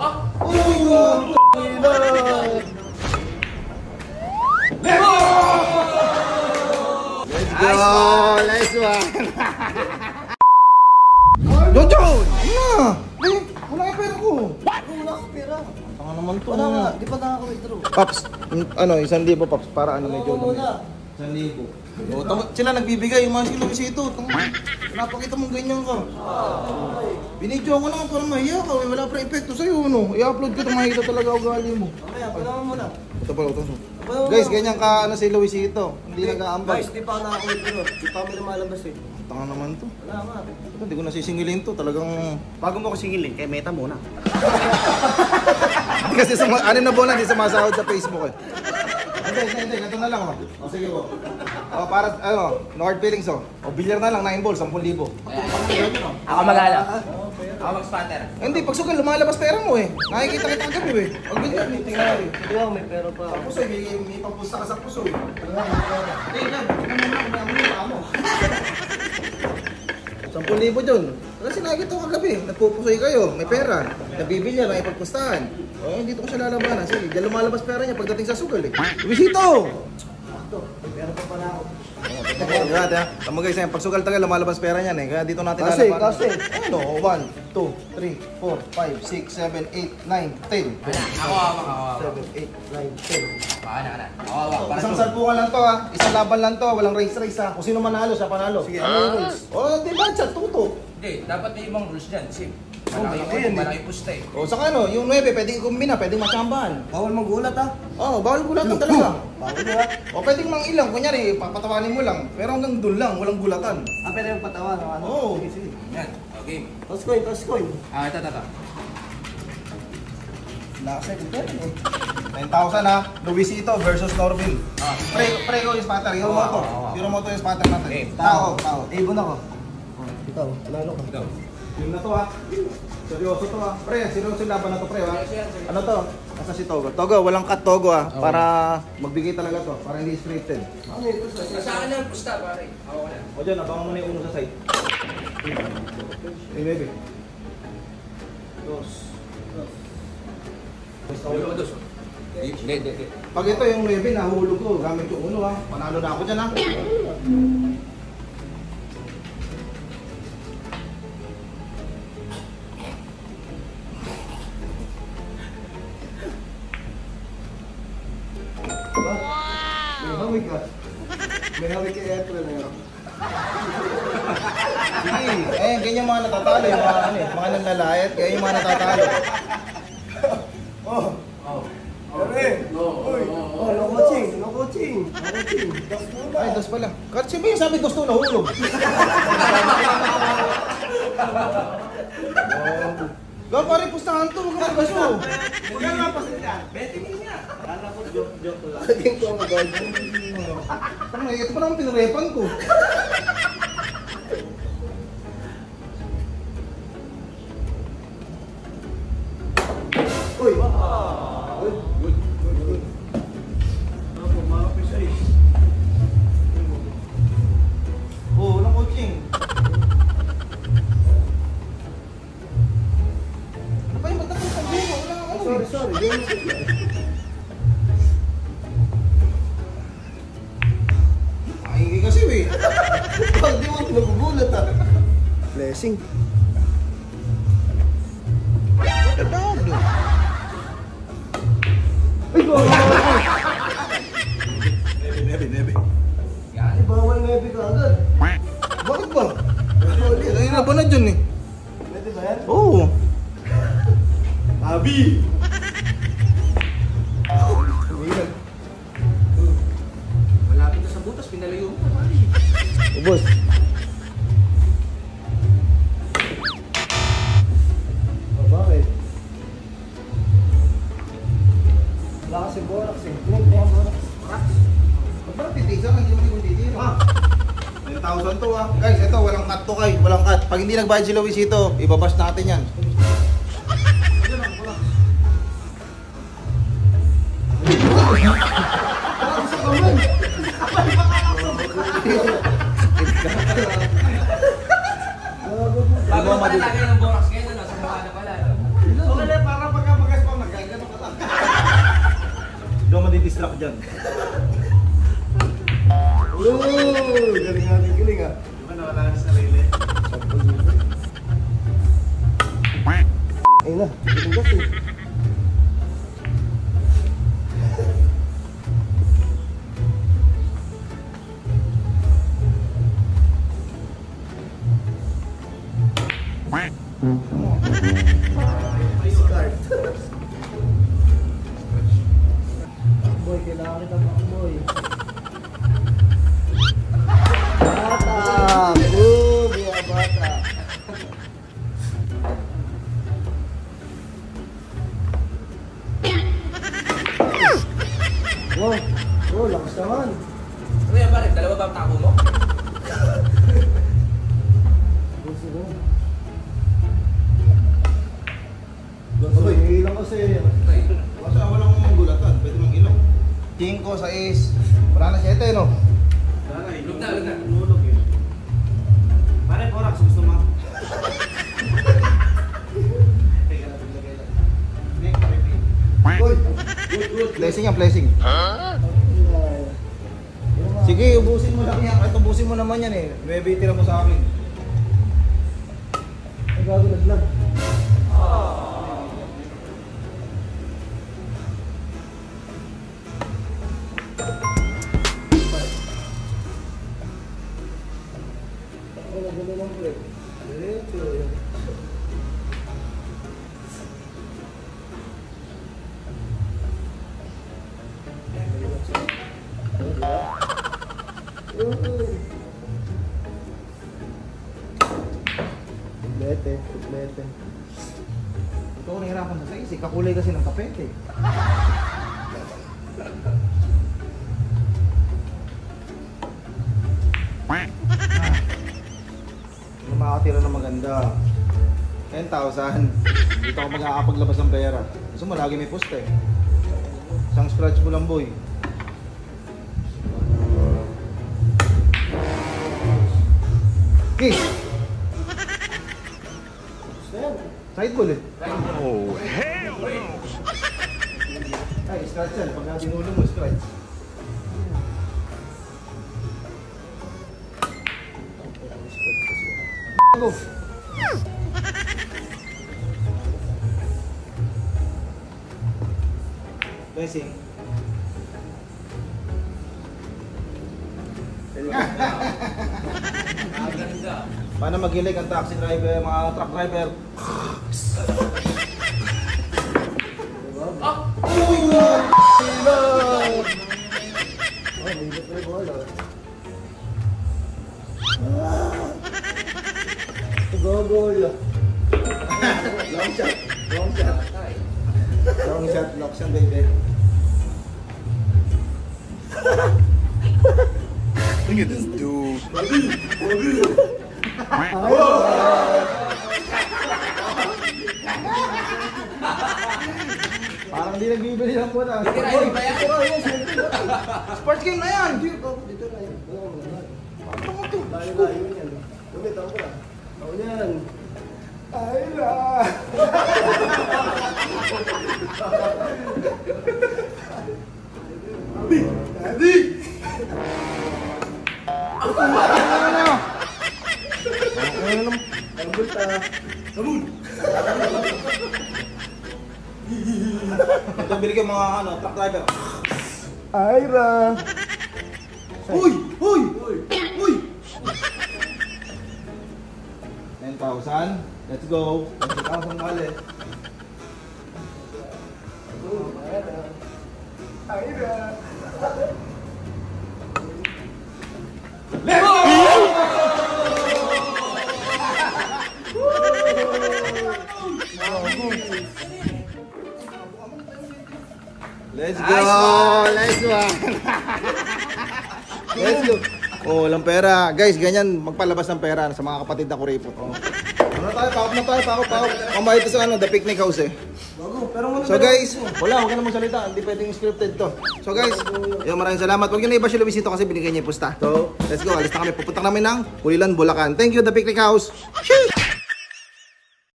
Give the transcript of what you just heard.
Oh! Let's go! One! Jojo! Ano? Eh, nga, di pa. Paps, mm, ano, isang libo, Paps, para ano medyo. Isang libo. O, tama, sila nagbibigay yung mga silo ito. Napakita mo ganyan ka. Binidyo ko lang para mahiya ka. eh. Wala pa epekto sa'yo, no? I-upload ko ito, makita talaga ugali mo. Mamaya, panaman mo na. Ito pala, ito. Panaman Guys, mo. ganyan ka, ano si Luisito. Hindi nag-aambag. Guys, di pa ako nakaka-withdraw. Di pa kami lumalabas eh. Tanga naman to. Wala nga. Ito, Hindi ko nasisingilin to. Talagang... Bago mo ko singilin, kay Meta muna. Kasi suma, ano na buwan, hindi sumasahod sa Facebook eh. Hindi, hindi, hindi. Ito na lang, oh. O, sige po. O, para, ano, no hard feelings, oh. O, bilyar na lang, 9 balls, 10,000. Ako mag-alak. Ako mag-spatter. Hindi, pag sugal, lumalabas pera mo eh. Nakikita kita kagabi eh. Pag bilyar, may tingnan mo eh. Hindi ako, may pera pa Sa puso, eh, may, may pampusta ka sa puso eh. Hindi, yan. Tingnan mo na, mo yung amo. 10,000 dyan. Kasi nakikita ko kagabi, nagpupusoy kayo, may pera, nabibilya, may pagpustahan. O, eh, dito ko siya lalabanan. Sige, dyan lumalabas pera niya pagdating sa sugal eh. Luisito! May pera pa pala ako. Diba, diba? Tama guys, yan. pag sugal tagal, lumalabas pera niyan eh. Kaya dito natin Kasi, lalabanan. kasi. Ano? 1, 2, 3, 4, 5, 6, 7, 8, 9, 10. Ako, ako, ako. 7, 8, 9, 10. Baka na. Ako, ako. Isang sa... salpungan lang to ha. Isang laban lang to. Walang race-race ha. Kung sino manalo, siya panalo. Sige, ano yung rules? Oh, di ba? Chat, tuto. Hindi, dapat may ibang rules dyan. Kasi Oh, malaki yung eh. malaki pusta eh. O, saka ano, yung 9, pwedeng ikumbina, pwedeng machambahan. Bawal magulat ah. Oh, bawal gulatan talaga. Bawal ba? O, pwedeng mang ilang. Kunyari, papatawanin mo lang. Pero hanggang doon lang, walang gulatan. Ah, pwede yung patawa ng ano? Oo. Sige, sige. Yan, okay. Toss coin, toss coin. Ah, ito, ito, ito. Na pera eh. 9,000 ha. Luisito versus Norville. Ah. Pre, pre ko yung spatter. Hero Oo, Moto. oo, oo. Hero Moto yung spatter natin. Okay. Tao, tao. Ibon ako. Oh, ikaw, panalo ka. Ikaw. Yung na to ha. Seryoso to ha. Pre, seryoso yung laban na to pre ha. Ano to? Asa si Togo? Togo, walang cut Togo ha. Okay. Para magbigay talaga to. Para hindi scripted. Ano ito sa Nasa akin na yung pusta, pare. Ako na. O dyan, abangan mo na yung uno sa side. Eh, baby. Dos. Dos. Pag ito yung 9, nahulog ko. Gamit yung uno ha. Panalo na ako dyan ha. Hawig ka. May hawig ka April na yun. Sige, eh, ganyan mga natatalo, yung mga, ano, eh, mga nanlalayat, kaya yung mga natatalo. Oh! Oh. Pare! Uy! Oh, no coaching! No coaching! No coaching! Das! Ay, dos pala. Kasi ba yung sabi gusto nahulog? Gawa pa rin pustahan to, huwag ka magaso. Magkano nga pa sila? 20 mil nga! Kala ko joke-joke lang. Laging ko ang. Tama, ito pa naman pinarepan ko. Sorry, sorry. Ay, kasi eh. Pag di mo nagugulat ah. Blessing. What the dog do? Ay, bawal! Nebe, nebe, nebe. Ay, bawal nga epic agad. Bakit ba? Ay, na na dyan eh. Ubos. Oh, bakit? Wala kasi borax eh. Tinip mo ang borax. Ba't ba titigan? Hindi mo hindi titira. Ah. 10,000 to ah. Guys, ito walang cut to kay. Walang cut. Pag hindi nagbayad si Luisito, ibabash natin yan. Gago mo. Bago pa nalagay ng borax ngayon, ano? Sa mukha na pala. So, kaya para pagka magas pa, magagano ka lang. Hindi ako madidistract dyan. Ooh, galing nga, galing nga. Ah. Di ba nakalakas sa sarili? Ayun na, galing kasi. Blessing yan, blessing. Sige, ubusin mo lang yan. Kahit ubusin mo naman yan eh. May tira mo sa akin. Ay, gago naglag. Kublete, kublete. Ito ko nahirapan sa size eh. Kakulay kasi ng kapete. Ah. Ano makakatira ng maganda? 10,000. Dito ako makakapaglabas ng pera. Gusto mo, lagi may poste. Isang scratch mo lang, boy. Okay. Side ball eh. Oh, hell no! Ay, scratch yan. Pag dinulo mo, scratch. Go. Blessing. Ganda. Paano magilig ang taxi driver, mga truck driver? Ah! Gogol. Long shot. Long shot. Long shot. Long shot. Look at this dude. Parang di nagbibili ng puta. Na, yan? Sports game na yan. Dito na yun. Wala mo naman. Layo layo yan. Lumit ako na. Ako yan. Ay na. Ang bulta. Ito bili ko mga ano, truck driver. Ira. Uy! Uy! Uy! 10,000. Let's go. 20,000 mali. Ira. Let's go! Let's go! Let's go! Oh, walang pera. Guys, ganyan magpalabas ng pera sa mga kapatid na kuripot. Oh. Ano tayo? Pakop na tayo, pakop, pakop. Pambayad sa ano, the picnic house eh. So guys, wala, huwag ka na magsalita. Hindi pwedeng scripted to. So guys, yung maraming salamat. Huwag nyo na iba si Luisito kasi binigay niya yung pusta. So, let's go. Alis na kami. Pupunta namin ng Pulilan, Bulacan. Thank you, the picnic house. Sheesh!